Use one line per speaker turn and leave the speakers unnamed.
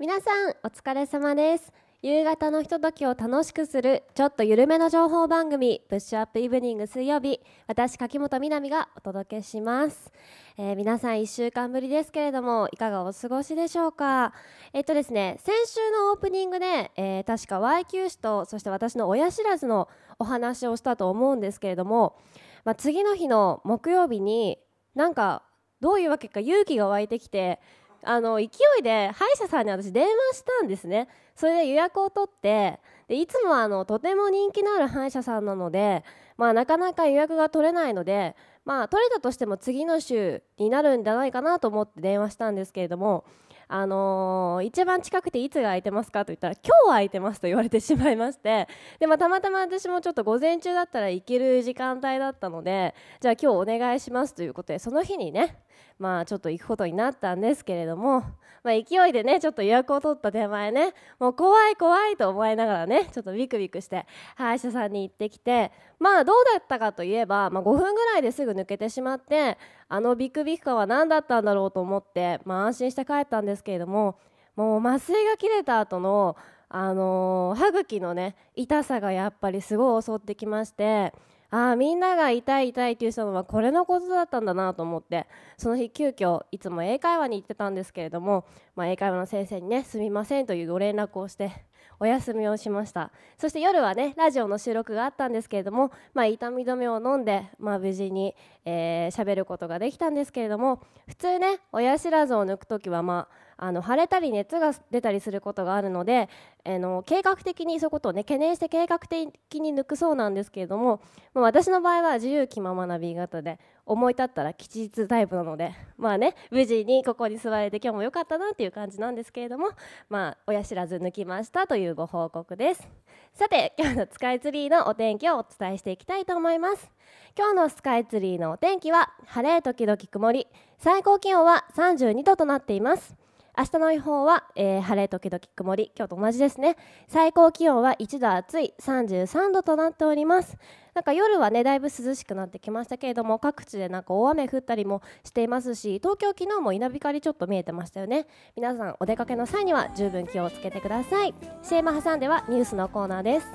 皆さんお疲れ様です。夕方のひとときを楽しくするちょっと緩めの情報番組プッシュアップイブニング水曜日私柿本みなみがお届けします、えー皆さん1週間ぶりですけれどもいかがお過ごしでしょうか？えっとですね先週のオープニングで、えー確か Y 級氏とそして私の親知らずのお話をしたと思うんですけれども、まあ、次の日の木曜日になんかどういうわけか勇気が湧いてきてあの勢いで歯医者さんに私電話したんですね。それで予約を取ってでいつもあのとても人気のある歯医者さんなので、まあ、なかなか予約が取れないので、まあ、取れたとしても次の週になるんじゃないかなと思って電話したんですけれども、あのー一番近くていつが空いてますかと言ったら今日は空いてますと言われてしまいまして で、まあ、たまたま私もちょっと午前中だったら行ける時間帯だったのでじゃあ今日お願いしますということでその日にねまあちょっと行くことになったんですけれども、まあ、勢いでねちょっと予約を取った手前ねもう怖い怖いと思いながらねちょっとビクビクして歯医者さんに行ってきてまあどうだったかといえば、まあ、5分ぐらいですぐ抜けてしまってあのビクビク感は何だったんだろうと思って、まあ、安心して帰ったんですけれどももう麻酔が切れた後のあのー歯茎のね痛さがやっぱりすごい襲ってきましてああみんなが痛い痛いっていう人のはこれのことだったんだなと思ってその日急遽いつも英会話に行ってたんですけれども、まあ、英会話の先生にねすみませんというご連絡をしてお休みをしました。そして夜はねラジオの収録があったんですけれども、まあ、痛み止めを飲んで、まあ、無事に喋、えーることができたんですけれども普通ね親知らずを抜く時はまああの腫れたり熱が出たりすることがあるので、あの計画的にそういうことをね懸念して計画的に抜くそうなんですけれども、まあ、私の場合は自由気ままな B 型で思い立ったら吉日タイプなので まあね無事にここに座れて今日も良かったなっていう感じなんですけれどもまあ親知らず抜きましたというご報告です。さて今日のスカイツリーのお天気をお伝えしていきたいと思います。今日のスカイツリーのお天気は晴れ時々曇り。最高気温は32度となっています。明日の予報は、えー、晴れ時々曇り。今日と同じですね。最高気温は1度暑い33度となっております。なんか夜はねだいぶ涼しくなってきましたけれども各地でなんか大雨降ったりもしていますし東京昨日も稲光ちょっと見えてましたよね。皆さんお出かけの際には十分気をつけてください。CM 挟んではニュースのコーナーです。